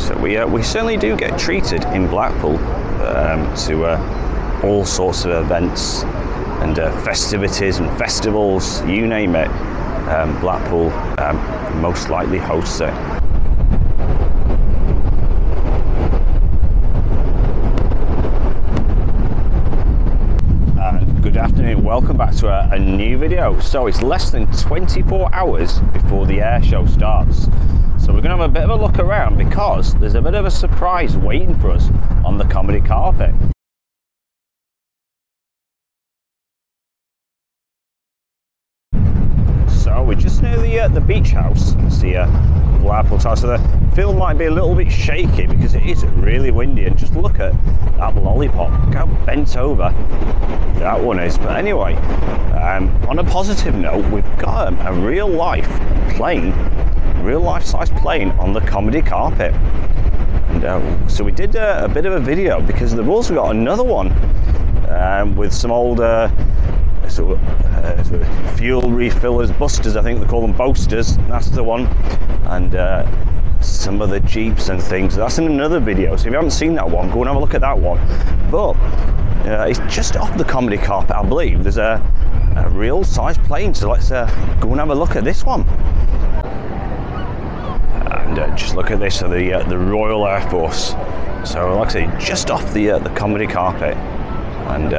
So we uh, we certainly do get treated in Blackpool um, to uh, all sorts of events and uh, festivities and festivals, you name it. Um, Blackpool um, most likely hosts it. Good afternoon, welcome back to a, a new video. So it's less than 24 hours before the air show starts. So we're going to have a bit of a look around because there's a bit of a surprise waiting for us on the comedy carpet. We're just near the uh, the beach house. It's the uh, Blackpool Tower. So the film might be a little bit shaky because it is really windy. And just look at that lollipop. Look how bent over that one is. But anyway, um, on a positive note, we've got um, a real life plane, real life size plane on the comedy carpet. And uh, so we did uh, a bit of a video because they've also got another one um, with some old uh, sort of, uh, fuel refillers, busters, I think they call them boasters. That's the one, and uh, some of the jeeps and things. That's in another video. So if you haven't seen that one, go and have a look at that one. But uh, it's just off the comedy carpet, I believe. There's a, a real size plane, so let's uh, go and have a look at this one. And uh, just look at this, so the uh, the Royal Air Force. So like I say, just off the the comedy carpet, and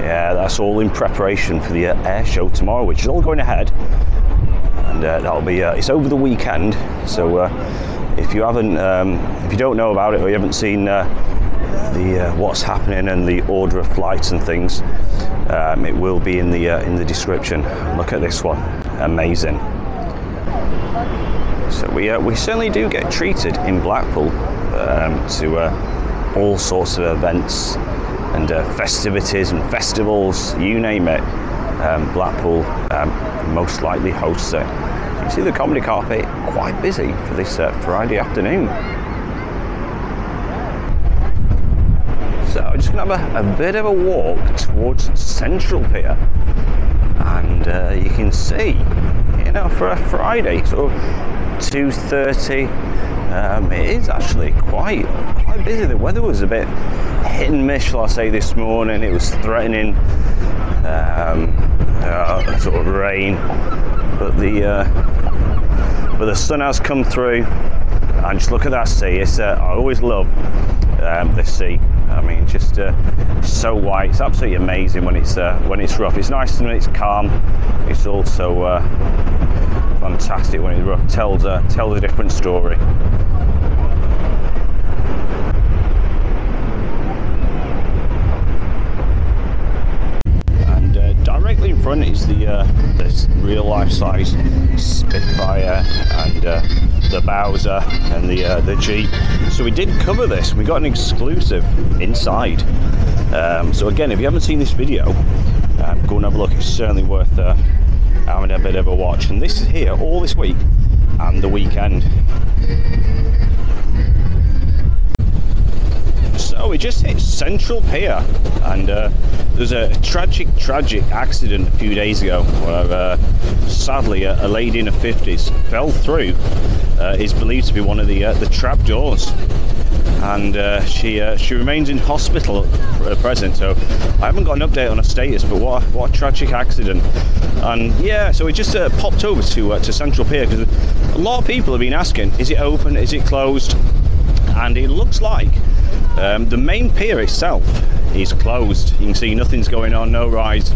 yeah, that's all in preparation for the uh, air show tomorrow, which is all going ahead, and uh, that'll be uh, it's over the weekend. So uh, if you haven't, um, if you don't know about it or you haven't seen uh, the uh, what's happening and the order of flights and things, um, it will be in the in the description. Look at this one, amazing. So we we certainly do get treated in Blackpool um, to all sorts of events and uh, festivities and festivals, you name it. Um, Blackpool um, most likely hosts it. You can see the comedy carpet quite busy for this uh, Friday afternoon. So I'm just going to have a, a, bit of a walk towards Central Pier, and uh, you can see, you know, for a Friday, sort of 2:30, um, it is actually quite quite busy. The weather was a bit hit and miss, shall I say, this morning. It was threatening um, uh, sort of rain, but the uh, but the sun has come through. And just look at that sea. It's uh, I always love um, this sea. I mean, just uh, so white. It's absolutely amazing when it's uh, when it's rough. It's nice when it's calm. It's also uh, fantastic when rough. Tells a tells a different story. And uh, directly in front is the uh, this real life size Spitfire and uh, the Bowser and the uh, the Jeep. So we did cover this. We got an exclusive inside. Um, so again, if you haven't seen this video, um, go and have a look. It's certainly worth uh, having a bit of a watch. And this is here all this week and the weekend. So we just hit Central Pier, and uh, there's a tragic, tragic accident a few days ago where uh, sadly a, a, lady in her 50s fell through. Uh, is believed to be one of the uh, the trap doors, and uh, she uh, she remains in hospital at present. So I haven't got an update on her status, but what a, what a tragic accident! And yeah, so we just popped over to to Central Pier because a lot of people have been asking, is it open? Is it closed? And it looks like um, the main pier itself is closed. You can see nothing's going on, no rides,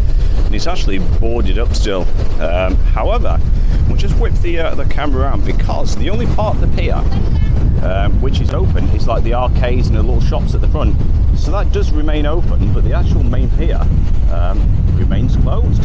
and it's actually boarded up still. Um, however, we'll just whip the uh, the camera around because the only part of the pier um, which is open It's like the arcades and the little shops at the front. So that does remain open, but the actual main pier um, remains closed.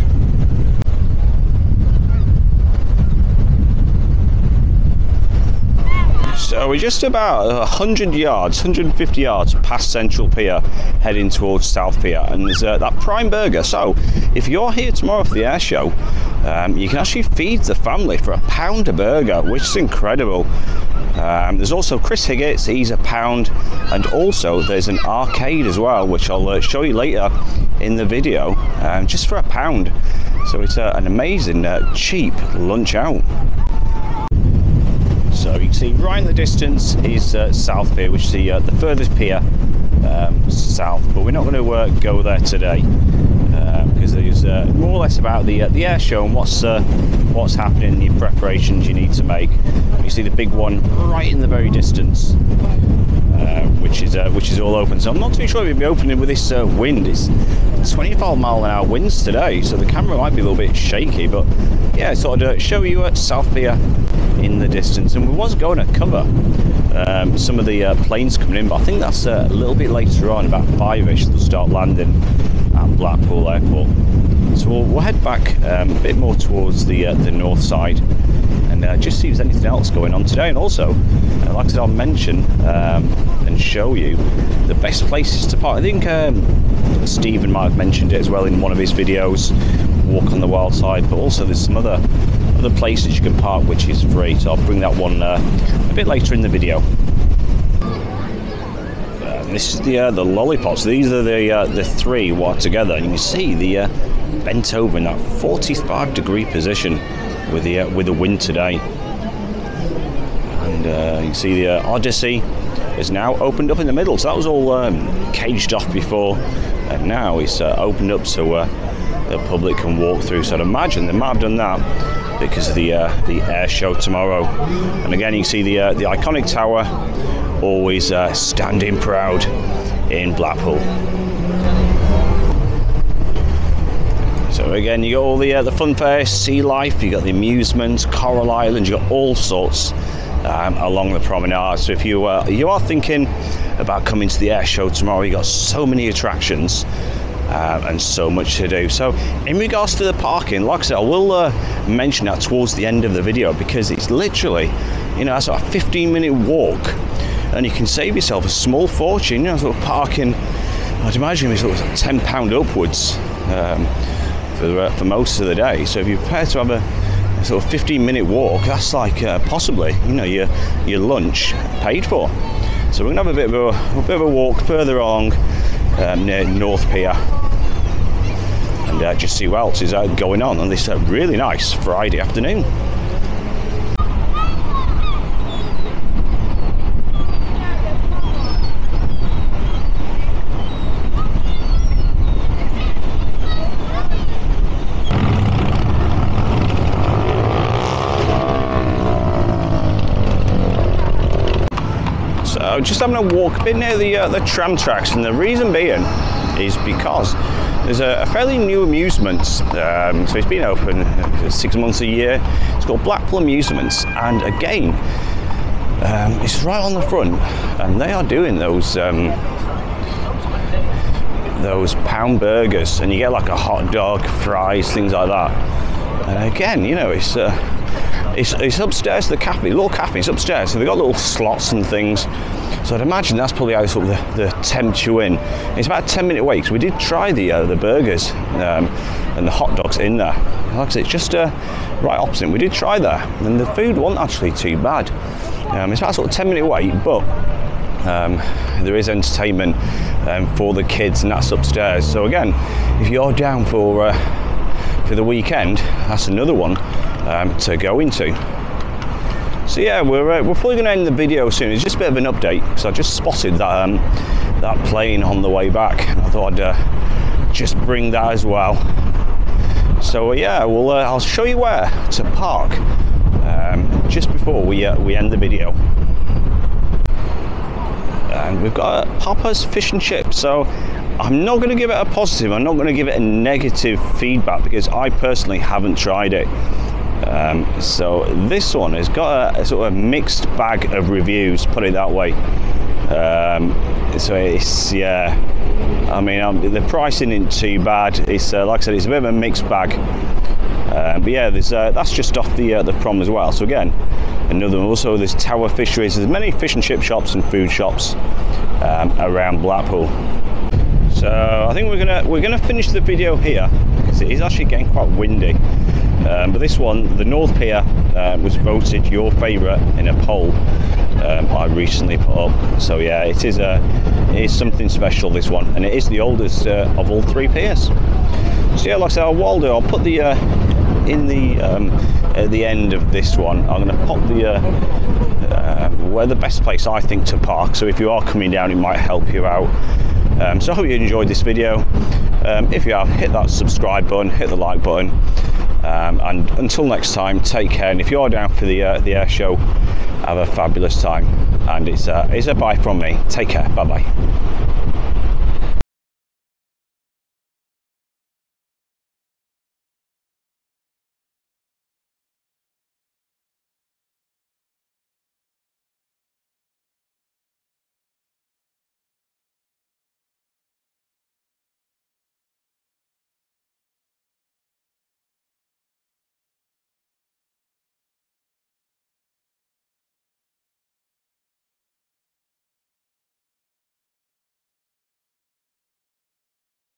So we're just about 100 yards, 150 yards past Central Pier, heading towards South Pier, and there's uh, that Prime Burger. So if you're here tomorrow for the air show, um, you can actually feed the family for a pound a burger, which is incredible. Um, there's also Chris Higgett's, he's a pound, and also there's an arcade as well, which I'll uh, show you later in the video, um, just for a pound. So it's uh, an amazing, uh, cheap lunch out. So you can see right in the distance is uh, South Pier, which is the, uh, the furthest pier um, south, but we're not going to uh, go there today uh, more or less about the uh, the air show and what's uh, what's happening, the preparations you need to make. You see the big one right in the very distance, uh, which is uh, which is all open. So I'm not too sure if it'll be opening with this uh, wind. It's 25 mile an hour winds today, so the camera might be a little bit shaky. But yeah, thought I'd show you at South Pier in the distance, and we was going to cover um, some of the planes coming in, but I think that's a little bit later on, about five-ish. They'll start landing Blackpool Airport. So we'll, we'll head back um, a bit more towards the uh, the north side and uh, just see if there's anything else going on today. And also, uh, like I said, I'll mention um, and show you the best places to park. I think um, Stephen might have mentioned it as well in one of his videos, Walk on the Wild Side, but also there's some other other places you can park which is free. So I'll bring that one uh, a bit later in the video this is the uh, the lollipops. These are the uh, the three what together, and you can see the uh, bent over in that 45 degree position with the uh, with the wind today. And uh, you can see the uh, Odyssey is now opened up in the middle. So that was all um, caged off before, and now it's opened up so the public can walk through. So I'd imagine they might have done that because of the the air show tomorrow. And again, you can see the the iconic tower always uh, standing proud in Blackpool. So again, you got all the uh, the fun fair, sea life, you got the amusements, Coral Island, you got all sorts um, along the promenade. So if you uh, you are thinking about coming to the air show tomorrow, you got so many attractions. Uh, and so much to do. So, in regards to the parking, like I said, I will uh, mention that towards the end of the video because it's literally, you know, that's a 15 minute walk and you can save yourself a small fortune. You know, sort of parking. I'd imagine it's sort of ten pound upwards um, for uh, for most of the day. So if you're prepared to have a, sort of 15 minute walk, that's like uh, possibly you know your your lunch paid for. So we're gonna have a bit of a, a bit of a walk further along um, near North Pier and uh, just see what else is uh, going on on this uh, really nice Friday afternoon. Just having a walk a bit near the, uh, the tram tracks, and the reason being is because there's a, a fairly new amusement. Um, so it's been open uh, six months a year. It's called Blackpool Amusements, and again, um, it's right on the front, and they are doing those. Um, those pound burgers, and you get like a hot dog, fries, things like that. And again, you know, it's uh, it's, it's upstairs, the cafe, little cafe, it's upstairs, so they've got little slots and things. So I'd imagine that's probably how sort of the, the tempt you in. It's about a 10 minute wait, we did try the uh, the burgers um, and the hot dogs in there. Like I said, it's just uh, right opposite. We did try that, and the food wasn't actually too bad. Um, it's about sort of 10 minute wait, but um, there is entertainment um, for the kids, and that's upstairs. So again, if you're down for uh, for the weekend, that's another one um, to go into. So yeah, we're, uh, we're probably going to end the video soon. It's just a bit of an update because I just spotted that um, that plane on the way back, and I thought I'd uh, just bring that as well. So uh, yeah, we'll uh, I'll show you where to park um, just before we uh, we end the video. And we've got Papa's fish and chips. So I'm not going to give it a positive. I'm not going to give it a negative feedback because I personally haven't tried it. Um, so this one has got a, a, sort of mixed bag of reviews, put it that way. Um, so it's yeah, I mean um, the pricing isn't too bad. It's uh, like I said, it's a bit of a mixed bag. Uh, but yeah, uh, that's just off the uh, the prom as well. So again, another one. Also, there's Tower Fisheries. There's many fish and chip shops and food shops um, around Blackpool. So I think we're gonna we're gonna finish the video here because it is actually getting quite windy. Um, but this one, the North Pier, uh, was voted your favourite in a poll um, I recently put up. So yeah, it is a it is something special this one, and it is the oldest uh, of all three piers. So yeah, like I said, Waldo, I'll put the uh, in the um, at the end of this one. I'm going to pop the uh, um, where the best place I think to park. So if you are coming down, it might help you out. Um, so I hope you enjoyed this video. Um, if you have, hit that subscribe button, hit the like button. Um, and until next time, take care. And if you are down for the uh, the air show, have a fabulous time. And it's uh, it's a bye from me. Take care. Bye bye.